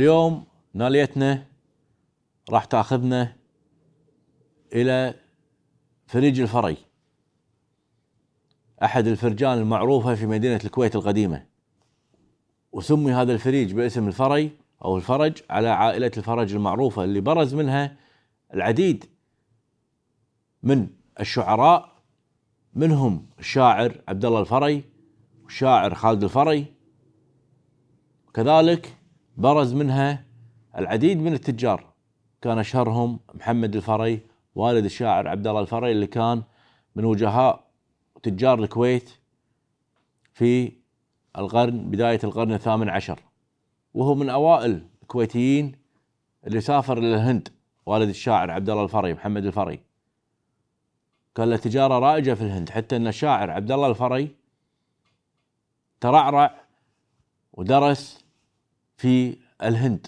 اليوم ناليتنا راح تاخذنا إلى فريج الفري. أحد الفرجان المعروفة في مدينة الكويت القديمة. وسمي هذا الفريج باسم الفري أو الفرج على عائلة الفرج المعروفة اللي برز منها العديد من الشعراء منهم الشاعر عبد الله الفري والشاعر خالد الفري. كذلك برز منها العديد من التجار. كان اشهرهم محمد الفري والد الشاعر عبد الله الفري اللي كان من وجهاء تجار الكويت في القرن بداية القرن الثامن عشر. وهو من أوائل الكويتيين اللي سافر إلى الهند والد الشاعر عبد الله الفري محمد الفري. كان له تجارة رائجة في الهند حتى أن الشاعر عبد الله الفري ترعرع ودرس في الهند.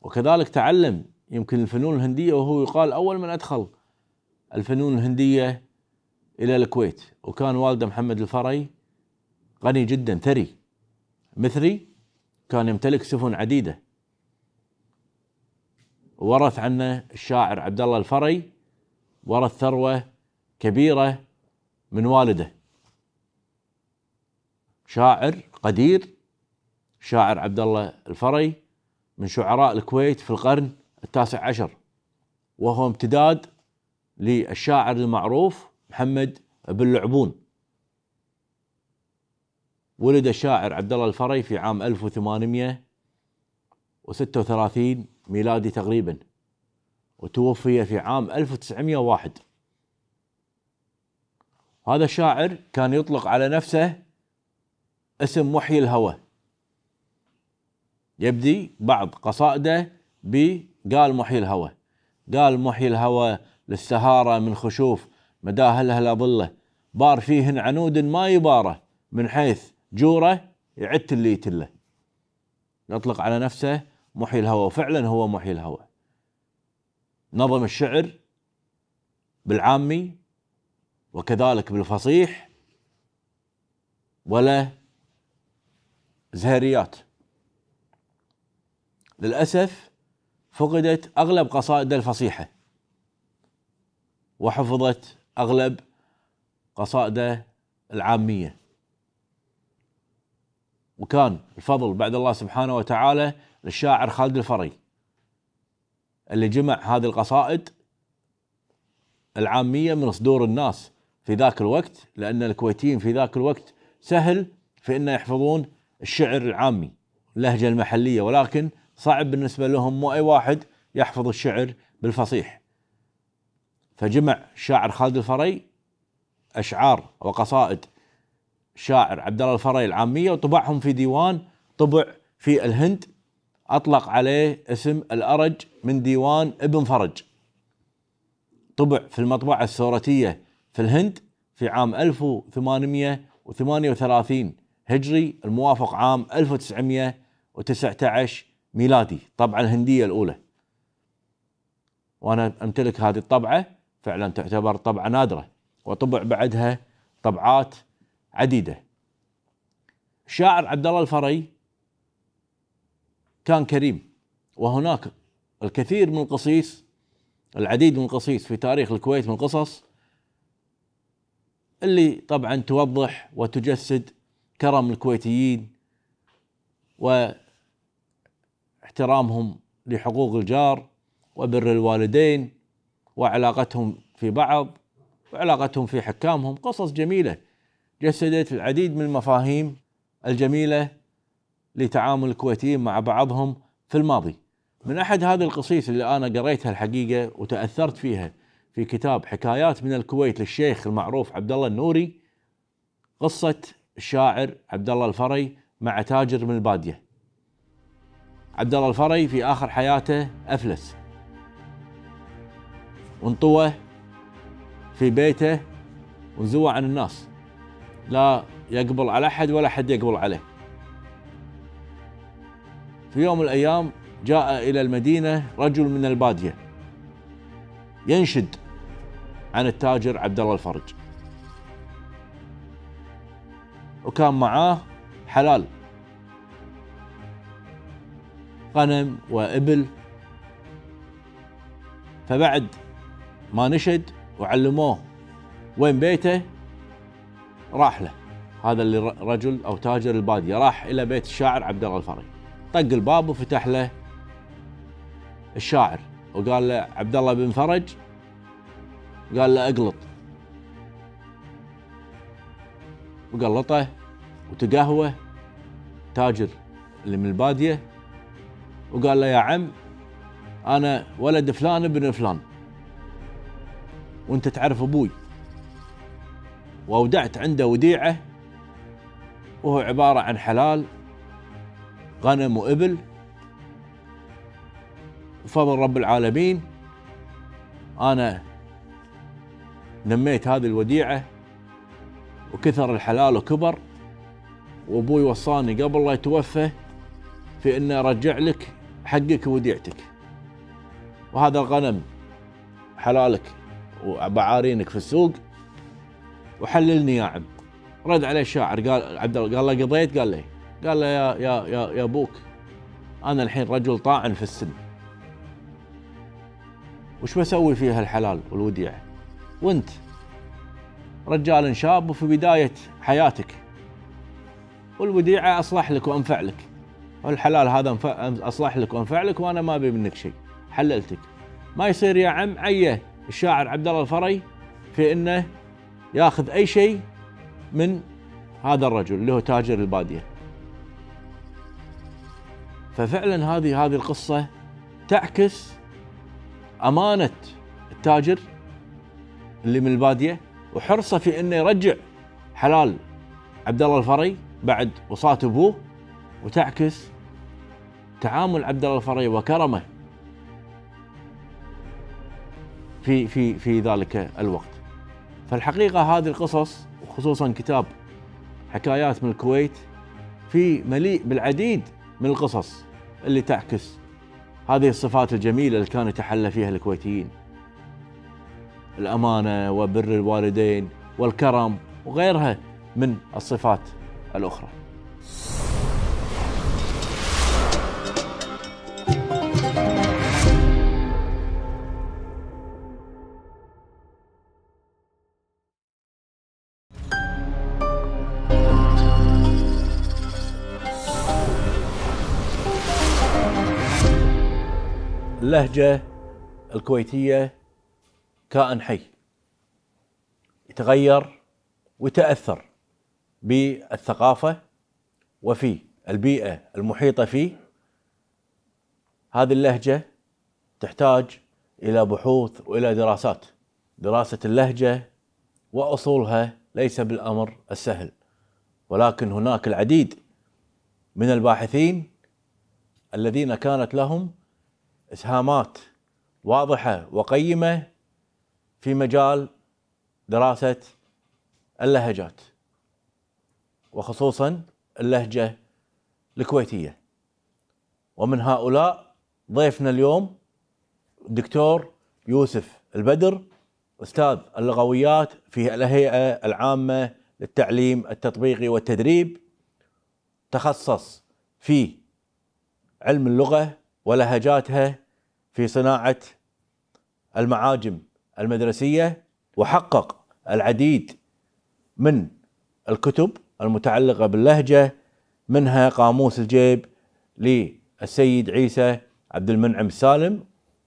وكذلك تعلم يمكن الفنون الهندية وهو يقال أول من أدخل الفنون الهندية إلى الكويت. وكان والده محمد الفري غني جدا ثري. مثري كان يمتلك سفن عديدة. ورث عنه الشاعر عبد الله الفري ورث ثروة كبيرة من والده. شاعر قدير شاعر عبد الله الفري من شعراء الكويت في القرن التاسع عشر وهو امتداد للشاعر المعروف محمد بن لعبون. ولد الشاعر عبد الله الفري في عام 1836 ميلادي تقريبا وتوفي في عام 1901 هذا الشاعر كان يطلق على نفسه اسم محيي الهوى. يبدي بعض قصائده بقال محيي الهوى قال محيي الهوى للسهارة من خشوف مداهلها الأظلة بار فيهن عنود ما يباره من حيث جوره يعت اللي يتله. يطلق على نفسه محيي الهوى وفعلا هو محيي الهوى نظم الشعر بالعامي وكذلك بالفصيح ولا زهريات. للأسف فقدت أغلب قصائده الفصيحة وحفظت أغلب قصائده العامية. وكان الفضل بعد الله سبحانه وتعالى للشاعر خالد الفري اللي جمع هذه القصائد العامية من صدور الناس في ذاك الوقت لأن الكويتيين في ذاك الوقت سهل في أن يحفظون الشعر العامي اللهجة المحلية ولكن صعب بالنسبة لهم مو أي واحد يحفظ الشعر بالفصيح. فجمع الشاعر خالد الفري أشعار وقصائد الشاعر عبد الله الفري العامية وطبعهم في ديوان طبع في الهند. أطلق عليه اسم الأرج من ديوان ابن فرج. طبع في المطبعة السورتية في الهند في عام 1838 هجري الموافق عام 1919 ميلادي طبعا الهندية الأولى. وأنا أمتلك هذه الطبعة فعلا تعتبر طبعة نادرة. وطبع بعدها طبعات عديدة. الشاعر عبد الله الفري كان كريم. وهناك الكثير من القصيص العديد من القصيص في تاريخ الكويت من القصص اللي طبعا توضح وتجسد كرم الكويتيين. و احترامهم لحقوق الجار وبر الوالدين وعلاقتهم في بعض وعلاقتهم في حكامهم. قصص جميلة. جسدت العديد من المفاهيم الجميلة لتعامل الكويتيين مع بعضهم في الماضي. من أحد هذه القصيص اللي أنا قريتها الحقيقة وتأثرت فيها في كتاب حكايات من الكويت للشيخ المعروف عبد الله النوري قصة الشاعر عبد الله الفري مع تاجر من البادية. عبد الله الفري في آخر حياته أفلس. وانطوى في بيته وانزوى عن الناس. لا يقبل على أحد ولا حد يقبل عليه. في يوم من الأيام جاء إلى المدينة رجل من البادية ينشد عن التاجر عبد الله الفرج. وكان معاه حلال. غنم وإبل. فبعد ما نشد وعلموه وين بيته راح له. هذا اللي رجل أو تاجر البادية راح إلى بيت الشاعر عبد الله الفري. طق الباب وفتح له الشاعر وقال له عبد الله بن فرج؟ قال له اقلط. وقلطه وتقهوى تاجر اللي من البادية. وقال له يا عم أنا ولد فلان ابن فلان وأنت تعرف أبوي وأودعت عنده وديعة وهو عبارة عن حلال غنم وإبل وفضل رب العالمين أنا نميت هذه الوديعة وكثر الحلال وكبر وأبوي وصاني قبل لا يتوفى في انه أرجع لك حقك وديعتك. وهذا الغنم حلالك وبعارينك في السوق. وحللني يا عم. رد عليه الشاعر قال عبد قال له قضيت؟ قال له قال له يا يا يا يا أبوك أنا الحين رجل طاعن في السن. وش بسوي فيها الحلال والوديعة؟ وانت رجال شاب وفي بداية حياتك. والوديعة أصلح لك وأنفع لك. والحلال هذا أصلح لك وانفع لك وأنا ما أبي منك شيء. حللتك. ما يصير يا عم عيه الشاعر عبد الله الفري في إنه ياخذ أي شيء من هذا الرجل اللي هو تاجر البادية. ففعلا هذه هذه القصة تعكس أمانة التاجر اللي من البادية وحرصه في إنه يرجع حلال عبد الله الفري بعد وصاة أبوه وتعكس تعامل عبد الله الفري وكرمه في في في ذلك الوقت. فالحقيقة هذه القصص وخصوصا كتاب حكايات من الكويت في مليء بالعديد من القصص اللي تعكس هذه الصفات الجميلة اللي كانوا يتحلى فيها الكويتيين. الأمانة وبر الوالدين والكرم وغيرها من الصفات الأخرى. اللهجة الكويتية كائن حي. يتغير ويتأثر بالثقافة وفي البيئة المحيطة فيه. هذه اللهجة تحتاج إلى بحوث وإلى دراسات. دراسة اللهجة وأصولها ليس بالأمر السهل. ولكن هناك العديد من الباحثين الذين كانت لهم إسهامات واضحة وقيمة في مجال دراسة اللهجات وخصوصا اللهجة الكويتية. ومن هؤلاء ضيفنا اليوم الدكتور يوسف البدر أستاذ اللغويات في الهيئة العامة للتعليم التطبيقي والتدريب تخصص في علم اللغة ولهجاتها في صناعة المعاجم المدرسية وحقق العديد من الكتب المتعلقة باللهجة منها قاموس الجيب للسيد عيسى عبد المنعم السالم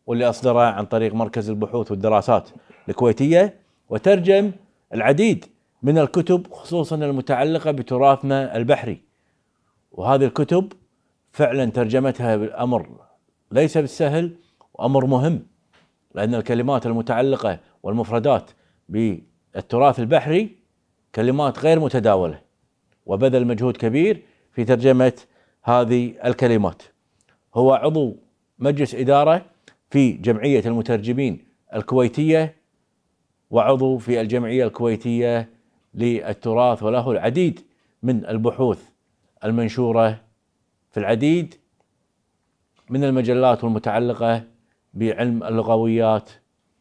واللي أصدره عن طريق مركز البحوث والدراسات الكويتية وترجم العديد من الكتب خصوصا المتعلقة بتراثنا البحري. وهذه الكتب فعلا ترجمتها بالأمر ليس بالسهل وأمر مهم لأن الكلمات المتعلقة والمفردات بالتراث البحري كلمات غير متداولة وبذل مجهود كبير في ترجمة هذه الكلمات. هو عضو مجلس إدارة في جمعية المترجمين الكويتية وعضو في الجمعية الكويتية للتراث وله العديد من البحوث المنشورة في العديد من المجلات المتعلقة بعلم اللغويات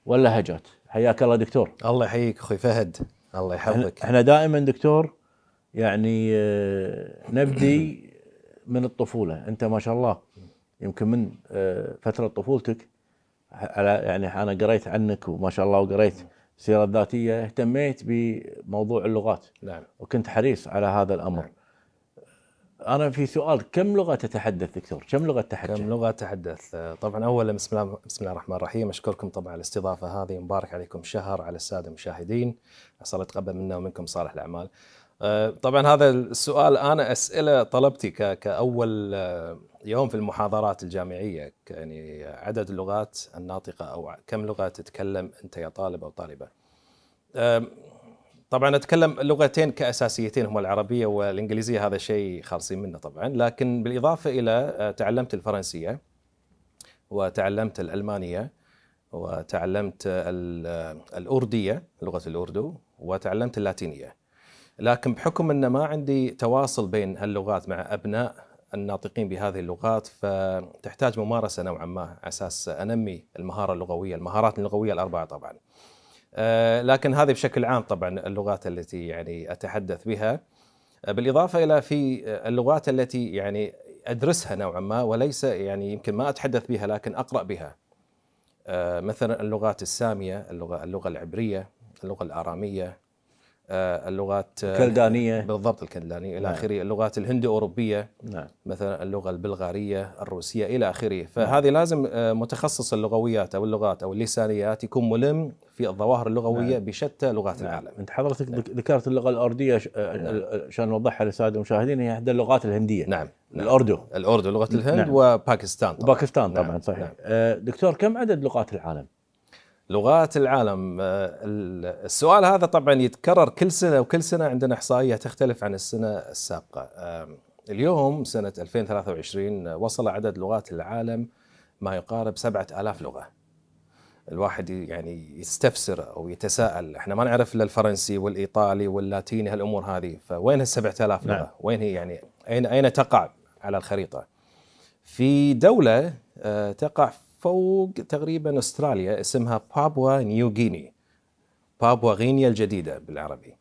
واللهجات. حياك الله دكتور. الله يحييك أخوي فهد. الله يحفظك. إحنا دائما دكتور يعني آه، نبدي من الطفولة. أنت ما شاء الله يمكن من آه، فترة طفولتك على يعني أنا قريت عنك وما شاء الله وقريت السيره الذاتيه اهتميت بموضوع اللغات. نعم. وكنت حريص على هذا الأمر. نعم. أنا في سؤال كم لغة تتحدث دكتور؟ كم لغة تحدث؟ كم لغة اتحدث آه، طبعا اولا بسم الله بسم الله الرحمن الرحيم أشكركم طبعا على الاستضافة هذه مبارك عليكم شهر على السادة المشاهدين. أسأل الله يتقبل منا ومنكم صالح الأعمال. آه، طبعا هذا السؤال أنا أسئلة طلبتي كأول آه، يوم في المحاضرات الجامعية يعني عدد اللغات الناطقة أو كم لغة تتكلم أنت يا طالب أو طالبة؟ آم، طبعا أتكلم لغتين كأساسيتين هما العربية والإنجليزية هذا شيء خالصين منه طبعا لكن بالإضافة إلى آه، تعلمت الفرنسية وتعلمت الألمانية وتعلمت آه، الأردية لغة الأردو وتعلمت اللاتينية لكن بحكم أن ما عندي تواصل بين هاللغات مع أبناء الناطقين بهذه اللغات فتحتاج ممارسة نوعا ما على أساس أنمي المهارة اللغوية، المهارات اللغوية الأربعة طبعا. آه، لكن هذه بشكل عام طبعا اللغات التي يعني أتحدث بها آه، بالإضافة إلى في آه، اللغات التي يعني أدرسها نوعا ما وليس يعني يمكن ما أتحدث بها لكن أقرأ بها. مثلا اللغات السامية، اللغة اللغة العبرية، اللغة الأرامية، اللغات آه، كلدانيه بالضبط الكلدانية إلى نعم. آخره، اللغات الهندو اوروبيه نعم مثلا اللغة البلغارية، الروسية إلى آخره، فهذه لازم آه، متخصص اللغويات أو اللغات أو اللسانيات يكون ملم في الظواهر اللغوية نعم. بشتى لغات نعم. العالم. أنت حضرتك ذك- ذكرت اللغة الأردية آه، آه، عشان نوضحها للساده المشاهدين هي إحدى اللغات الهندية نعم نعم. الاردو الاردو لغة الهند نعم. وباكستان طبعا. وباكستان نعم، طبعا صحيح نعم. آه، دكتور كم عدد لغات العالم؟ لغات العالم آه، ال- السؤال هذا طبعا يتكرر كل سنة وكل سنة عندنا إحصائية تختلف عن السنة السابقة. آم، اليوم سنة 2023 وصل عدد لغات العالم ما يقارب 7000 لغة. الواحد يعني يستفسر أو يتساءل إحنا ما نعرف إلا الفرنسي والإيطالي واللاتيني هالأمور هذه فوين هال 7000 لغة؟ نعم. وين هي يعني اين أين تقع على الخريطة؟ في دولة آه، تقع فوق تقريبا أستراليا اسمها بابوا نيو غيني بابوا غينيا الجديدة بالعربي.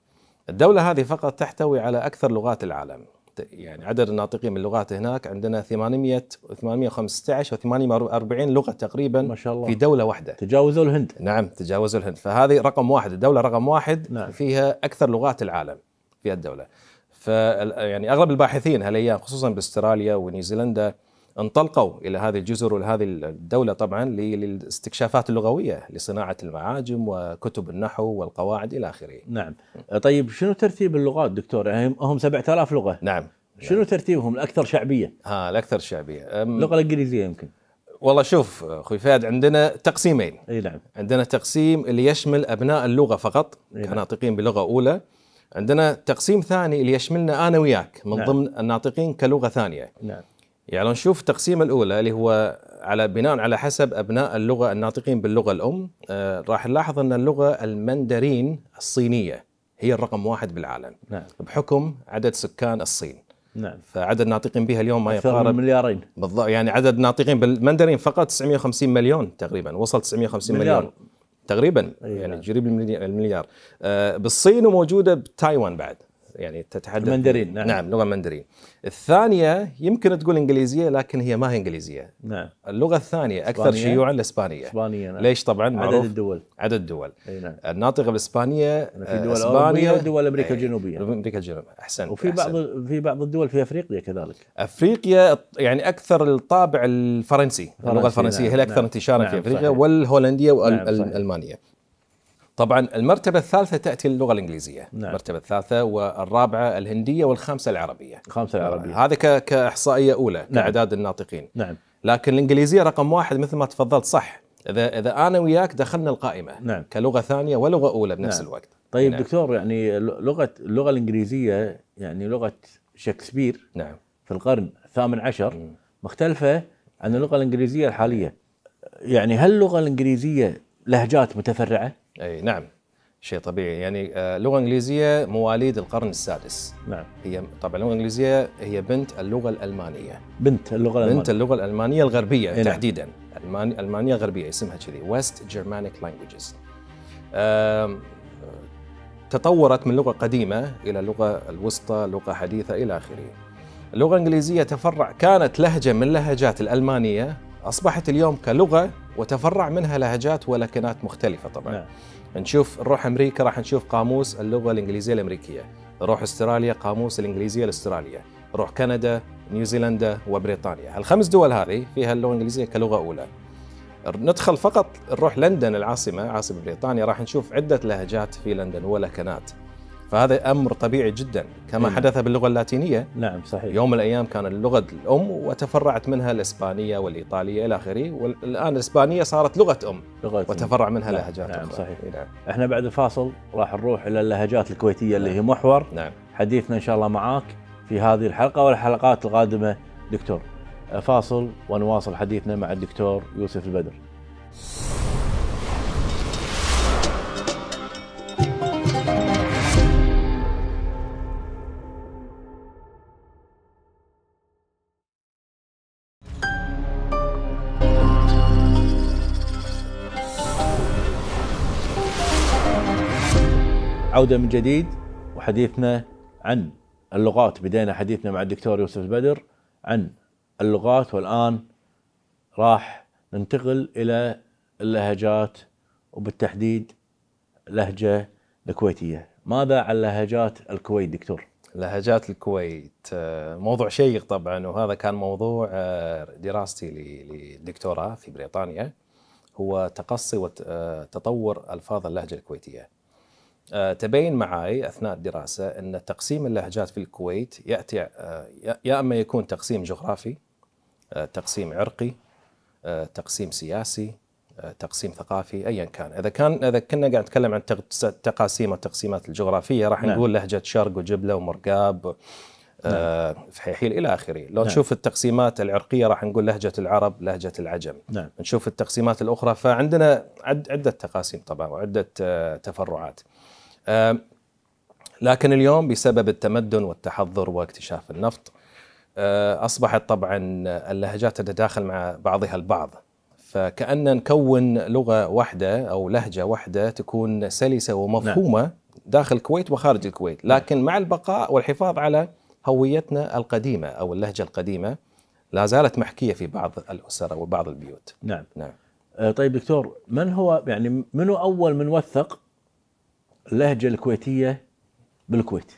الدولة هذه فقط تحتوي على أكثر لغات العالم. يعني عدد الناطقين من اللغات هناك عندنا 800 815 و 840 لغة تقريبا ما شاء الله. في دولة واحدة. تجاوزوا الهند. نعم تجاوزوا الهند. فهذه رقم واحد. الدولة رقم واحد نعم. فيها أكثر لغات العالم في الدولة. ف يعني أغلب الباحثين هالأيام خصوصا بأستراليا ونيوزيلندا انطلقوا إلى هذه الجزر ولهذه الدولة طبعا للاستكشافات اللغوية لصناعة المعاجم وكتب النحو والقواعد إلى آخره. نعم. طيب شنو ترتيب اللغات دكتور؟ هم 7000 لغة. نعم. شنو ترتيبهم؟ الأكثر شعبية؟ ها الأكثر شعبية. أم- اللغة الإنجليزية يمكن. والله شوف أخوي فهد عندنا تقسيمين. إي نعم. عندنا تقسيم اللي يشمل أبناء اللغة فقط إي نعم. كناطقين بلغة أولى. عندنا تقسيم ثاني اللي يشملنا أنا وياك من نعم. ضمن الناطقين كلغة ثانية. نعم. يعني لو نشوف التقسيم الأولى اللي هو على بناء على حسب أبناء اللغة الناطقين باللغة الأم آه راح نلاحظ أن اللغة المندرين الصينية هي الرقم واحد بالعالم نعم. بحكم عدد سكان الصين. نعم. فعدد الناطقين بها اليوم ما يقارب مليارين. بالضبط يعني عدد ناطقين بالمندرين فقط 950 مليون تقريبا وصل 950 مليار. مليون. تقريبا أي يعني نعم. قريب الملي- المليار. آه، بالصين وموجودة بتايوان بعد. يعني تتحدث المندرين، نعم. نعم لغة مندرين الثانية يمكن تقول إنجليزية لكن هي ما هي إنجليزية. نعم. اللغة الثانية أكثر إسبانية؟ شيوعا الإسبانية. إسبانية نعم. ليش؟ طبعا عدد معروف. الدول. عدد الدول. إي نعم. الناطقة بالاسبانيه في دول أوروبية ودول أمريكا الجنوبية. أمريكا الجنوبية. أحسنت وفي أحسنت. بعض في بعض الدول في أفريقيا كذلك. أفريقيا يعني أكثر الطابع الفرنسي اللغة فرنسي، الفرنسية. نعم، هي الأكثر نعم. انتشارا نعم، في أفريقيا صحيح. والهولندية نعم،. والالمانيه طبعا المرتبة الثالثة تأتي اللغة الإنجليزية نعم. المرتبة الثالثة والرابعة الهندية والخامسة العربية الخامسه العربية هذا ك- كإحصائية أولى نعم. كإعداد الناطقين نعم لكن الإنجليزية رقم واحد مثل ما تفضلت صح إذا إذا أنا وياك دخلنا القائمة نعم. كلغة ثانية ولغة أولى بنفس نعم. الوقت طيب نعم. دكتور يعني لغة اللغة الإنجليزية يعني لغة شكسبير نعم في القرن الثامن عشر مختلفة عن اللغة الإنجليزية الحالية يعني هل اللغة الإنجليزية لهجات متفرعة؟ أي نعم. شيء طبيعي. يعني آه، لغة إنجليزية مواليد القرن السادس. نعم. هي طبعا اللغة الانجليزيه هي بنت اللغة الألمانية. بنت اللغة بنت الالمانيه اللغة الألمانية الغربية نعم. تحديدا. ألماني المانيا غربية اسمها كذي. West Germanic languages تطورت من لغة قديمة إلى لغة الوسطى لغة حديثة إلى آخره. اللغة الانجليزيه تفرع كانت لهجة من لهجات الألمانية أصبحت اليوم كلغة وتفرع منها لهجات ولكنات مختلفة طبعا. نعم. نشوف نروح أمريكا راح نشوف قاموس اللغة الإنجليزية الأمريكية نروح أستراليا قاموس الإنجليزية الأسترالية نروح كندا نيوزيلندا وبريطانيا. الخمس دول هذه فيها اللغة الإنجليزية كلغة أولى. ندخل فقط نروح لندن العاصمة عاصمة بريطانيا راح نشوف عدة لهجات في لندن ولكنات. فهذا أمر طبيعي جدا كما نعم. حدث باللغة اللاتينية. نعم صحيح. يوم من الأيام كان اللغة الأم وتفرعت منها الإسبانية والإيطالية إلى آخره والآن الإسبانية صارت لغة أم لغة وتفرع منها نعم، لهجات نعم، أخرى. صحيح. نعم. إحنا بعد الفاصل راح نروح إلى اللهجات الكويتية اللي هي محور. نعم. حديثنا إن شاء الله معاك في هذه الحلقة والحلقات القادمة. دكتور فاصل ونواصل حديثنا مع الدكتور يوسف البدر. عودة من جديد وحديثنا عن اللغات بدينا حديثنا مع الدكتور يوسف البدر عن اللغات والآن راح ننتقل إلى اللهجات وبالتحديد لهجة الكويتية ماذا عن لهجات الكويت دكتور؟ لهجات الكويت آه، موضوع شيق طبعا وهذا كان موضوع آه، دراستي للدكتوراه في بريطانيا هو تقصي وتطور ألفاظ اللهجة الكويتية. آه، تبين معي أثناء الدراسة أن تقسيم اللهجات في الكويت يأتي آه، يا- أما يكون تقسيم جغرافي آه، تقسيم عرقي تقسيم سياسي تقسيم ثقافي ايا كان إذا كان إذا كنا قاعد نتكلم عن تق- تقاسيم والتقسيمات الجغرافية راح نعم. نقول لهجة شرق وجبلة ومرقاب آه، فحيحيل إلى آخره. لو نعم. نشوف التقسيمات العرقية راح نقول لهجة العرب لهجة العجم. نعم. نشوف التقسيمات الأخرى فعندنا عد عدة تقاسيم طبعا وعدة آه، تفرعات. آه، لكن اليوم بسبب التمدن والتحضر واكتشاف النفط آه، أصبحت طبعا اللهجات تتداخل مع بعضها البعض. فكأن نكون لغة واحدة أو لهجة واحدة تكون سلسة ومفهومة داخل الكويت وخارج الكويت. لكن مع البقاء والحفاظ على هويتنا القديمة أو اللهجة القديمة لا زالت محكية في بعض الاسر وبعض البيوت. نعم. نعم. آه، طيب دكتور من هو يعني منو أول من وثق اللهجة الكويتية بالكويت؟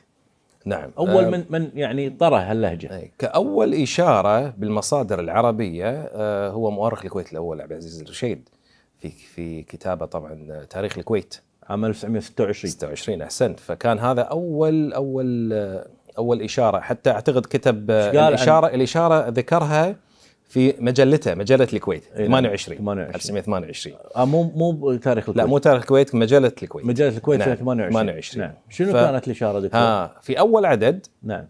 نعم. أول آه، من من يعني طرى هاللهجة. أي. كأول إشارة بالمصادر العربية آه، هو مؤرخ الكويت الأول عبد العزيز الرشيد في في كتابة طبعا تاريخ الكويت. عام 1926 26 أحسنت. فكان هذا أول أول أول إشارة. حتى أعتقد كتب آه، قال عن- الإشارة الإشارة ذكرها في مجلته مجلة الكويت أي نعم، 28 28. 1928 آه مو مو تاريخ لا الكويت مو تاريخ الكويت مجلة الكويت. مجلة الكويت نعم، 28 28. نعم. شنو ف- كانت الإشارة دكتور؟ ها في أول عدد نعم.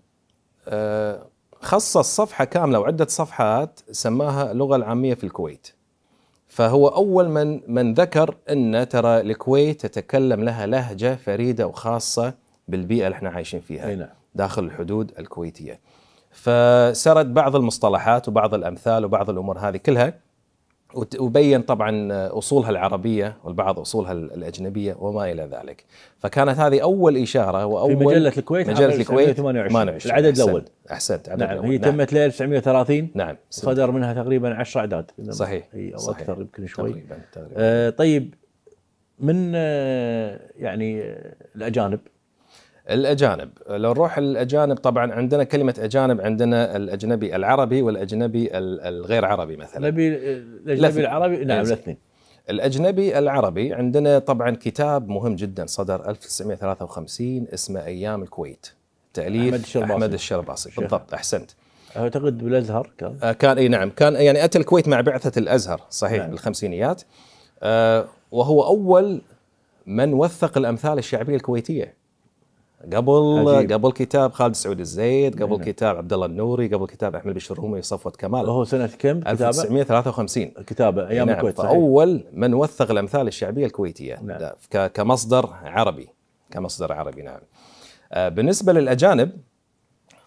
آه، خصص صفحة كاملة وعدة صفحات سماها اللغة العامية في الكويت. فهو أول من من ذكر أن ترى الكويت تتكلم لها لهجة فريدة وخاصة بالبيئة اللي إحنا عايشين فيها. أي نعم. داخل الحدود الكويتية. فسرد بعض المصطلحات وبعض الأمثال وبعض الأمور هذه كلها وبين طبعا أصولها العربية والبعض أصولها الأجنبية وما إلى ذلك. فكانت هذه أول إشارة وأول في مجلة الكويت مجلة الكويت 28. العدد. الأول. أحسنت. عدد نعم الأول. هي تمت ليلة 930 نعم. صدر منها تقريبا 10 أعداد. صحيح. أي أو صحيح. أكثر يمكن شوي. تقريبا تقريبا. آه طيب من آه يعني آه، الأجانب؟ الأجانب لو نروح الأجانب طبعا عندنا كلمة أجانب عندنا الأجنبي العربي والأجنبي ال- الغير عربي مثلا نبي الأجنبي. العربي نعم. الاثنين الأجنبي العربي عندنا طبعا كتاب مهم جدا صدر 1953 اسمه أيام الكويت تأليف أحمد الشرباصي. أحمد الشرباصي. بالضبط أحسنت أعتقد بالأزهر كان آه، كان إي نعم كان يعني أتى الكويت مع بعثة الأزهر صحيح. نعم. بالخمسينيات آه، وهو أول من وثق الأمثال الشعبية الكويتية قبل عجيب. قبل كتاب خالد سعود الزيد قبل نعم. كتاب عبد الله النوري قبل كتاب أحمد بشر الرومي وصفوة كمال وهو سنة كم كتابه؟ 1953 كتابه أيام نعم الكويت صحيح. فأول من وثق الأمثال الشعبية الكويتية نعم. كمصدر عربي كمصدر عربي نعم آه، بالنسبة للأجانب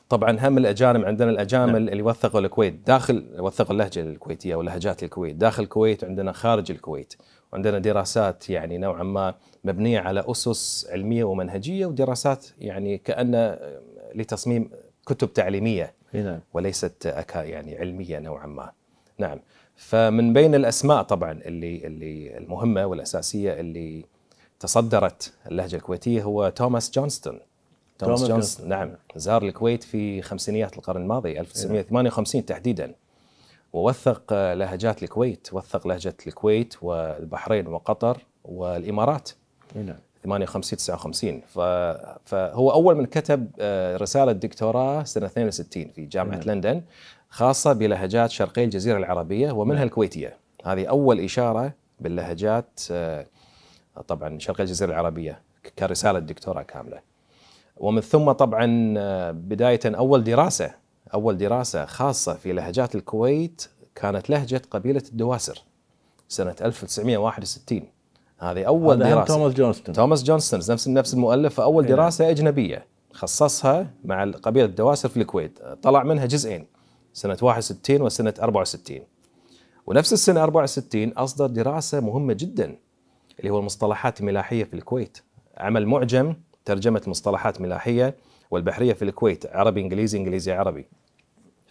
طبعا هم الأجانب عندنا الأجانب اللي وثقوا الكويت داخل وثقوا اللهجة الكويتية ولهجات الكويت داخل الكويت عندنا خارج الكويت وعندنا دراسات يعني نوعا ما مبنية على أسس علمية ومنهجية ودراسات يعني كأن لتصميم كتب تعليمية نعم وليست أكا يعني علمية نوعا ما. نعم. فمن بين الأسماء طبعا اللي اللي المهمة والأساسية اللي تصدرت اللهجة الكويتية هو توماس جونستون. توماس توماس جونستون نعم زار الكويت في خمسينيات القرن الماضي 1958 تحديدا ووثق لهجات الكويت، وثق لهجة الكويت والبحرين وقطر والإمارات. إي نعم. 58 59 ف... فهو أول من كتب آه، رسالة دكتوراه سنة 62 في جامعة نعم. لندن خاصة بلهجات شرقي الجزيرة العربية ومنها الكويتية. هذه أول إشارة باللهجات آه، طبعا شرقي الجزيرة العربية كرسالة دكتوراه كاملة. ومن ثم طبعا آه، بداية أول دراسة أول دراسة خاصة في لهجات الكويت كانت لهجة قبيلة الدواسر سنة 1961 هذه هم دراسة. توماس جونستون. توماس جونستون نفس نفس المؤلف فأول إيه. دراسة أجنبية خصصها مع قبيلة الدواسر في الكويت. طلع منها جزئين سنة 61 وسنة 64 ونفس السنة 64 أصدر دراسة مهمة جدا اللي هو المصطلحات الملاحية في الكويت. عمل معجم ترجمة مصطلحات ملاحية والبحرية في الكويت عربي إنجليزي إنجليزي عربي.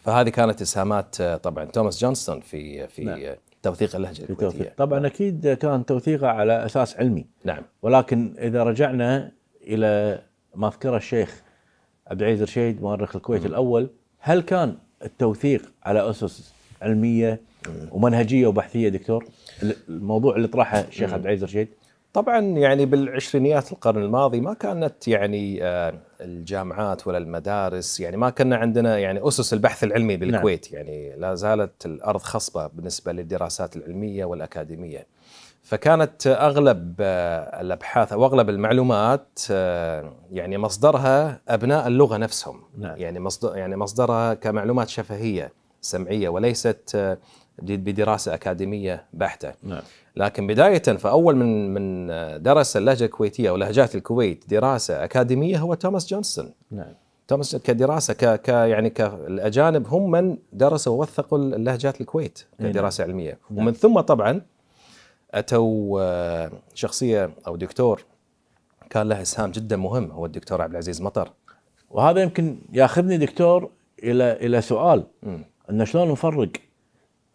فهذه كانت إسهامات آه، طبعا توماس جونستون في في نعم. آه، توثيق اللهجة الكويتية. طبعا أكيد كان توثيقه على أساس علمي. نعم. ولكن إذا رجعنا إلى ما ذكره الشيخ عبد العزيز رشيد مؤرخ الكويت الأول هل كان التوثيق على أسس علمية ومنهجية وبحثية دكتور؟ الموضوع اللي طرحه الشيخ عبد العزيز رشيد. طبعا يعني بالعشرينيات القرن الماضي ما كانت يعني آه، الجامعات ولا المدارس يعني ما كنا عندنا يعني أسس البحث العلمي بالكويت يعني لا زالت الأرض خصبة بالنسبة للدراسات العلمية والأكاديمية. فكانت أغلب آه، الأبحاث أو أغلب المعلومات آه، يعني مصدرها أبناء اللغة نفسهم نعم. يعني مصدر يعني مصدرها كمعلومات شفهية سمعية وليست بدراسة أكاديمية بحتة. نعم لكن بداية فأول من من درس اللهجة الكويتية أو لهجات الكويت دراسة أكاديمية هو توماس جونستون نعم توماس كدراسة ك, ك يعني كالأجانب هم من درسوا ووثقوا اللهجات الكويت نعم. كدراسة علمية نعم. ومن ثم طبعا أتوا آه، شخصية أو دكتور كان له إسهام جدا مهم هو الدكتور عبد العزيز مطر وهذا يمكن ياخذني دكتور إلى إلى سؤال مم. إن شلون نفرق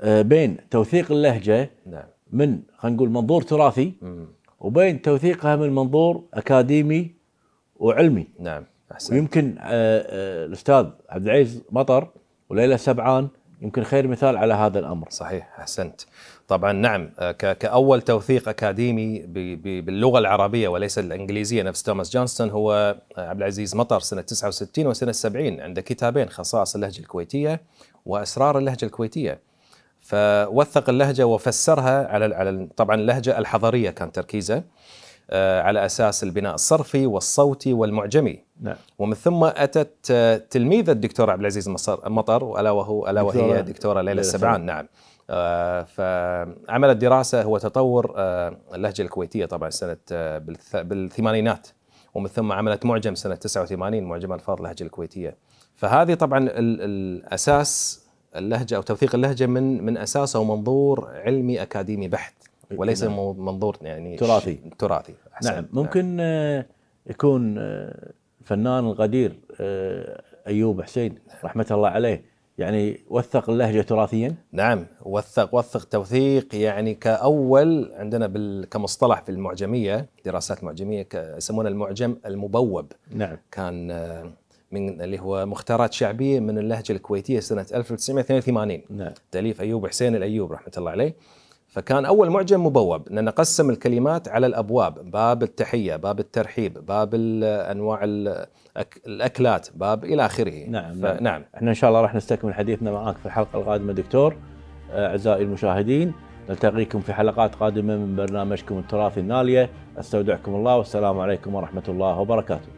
بين توثيق اللهجة نعم. من خلينا نقول منظور تراثي مم. وبين توثيقها من منظور أكاديمي وعلمي. نعم أحسن. ويمكن آه، آه، الأستاذ عبد العزيز مطر وليلى سبعان يمكن خير مثال على هذا الأمر. صحيح أحسنت. طبعا نعم آه، كأول توثيق أكاديمي باللغة العربية وليس الإنجليزية نفس توماس جونستون هو آه، عبد العزيز مطر سنة 69 وسنة 70 عنده كتابين خصائص اللهجة الكويتية وأسرار اللهجة الكويتية. فوثق اللهجة وفسرها على على طبعا اللهجة الحضرية كان تركيزه آه، على أساس البناء الصرفي والصوتي والمعجمي. نعم. ومن ثم أتت آه، تلميذة الدكتور عبد العزيز مطر وألا وهو ألا وهي دكتورة ليلى السبعان نعم. آه، فعملت دراسة هو تطور اللهجة الكويتية طبعا سنة بالث- بالثمانينات. ومن ثم عملت معجم سنة 89 معجم الفاظ اللهجة الكويتية. فهذه طبعا ال- الأساس اللهجة أو توثيق اللهجة من من اساسه منظور علمي أكاديمي بحت وليس نعم. منظور يعني تراثي. تراثي. أحسنت. نعم. ممكن آه، يكون آه، الفنان القدير آه، أيوب حسين رحمة الله عليه يعني وثق اللهجة تراثيا؟ نعم. وثق وثق توثيق يعني كأول عندنا بال... كمصطلح في المعجمية دراسات معجمية ك... يسمونه المعجم المبوب. نعم. كان آه، من اللي هو مختارات شعبية من اللهجة الكويتية سنة 1982 نعم. تأليف أيوب حسين الأيوب رحمة الله عليه. فكان أول معجم مبوب. أن نقسم الكلمات على الأبواب. باب التحية باب الترحيب باب ال- أنواع الأك... الأكلات باب إلى آخره. نعم،. نعم. نعم. إحنا إن شاء الله راح نستكمل حديثنا معاك في الحلقة القادمة دكتور. آه، أعزائي المشاهدين نلتقيكم في حلقات قادمة من برنامجكم التراثي النالية. أستودعكم الله والسلام عليكم ورحمة الله وبركاته.